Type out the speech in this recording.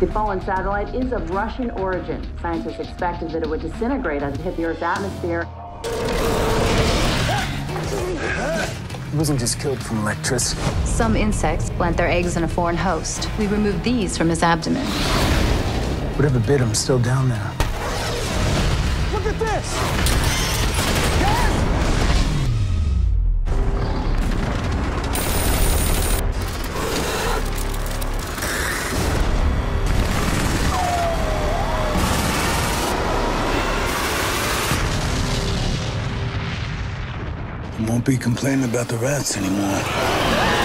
The fallen satellite is of Russian origin. Scientists expected that it would disintegrate as it hit the Earth's atmosphere. It wasn't just killed from electricity. Some insects plant their eggs in a foreign host. We removed these from his abdomen. Whatever bit him, still down there. Look at this! Won't be complaining about the rats anymore.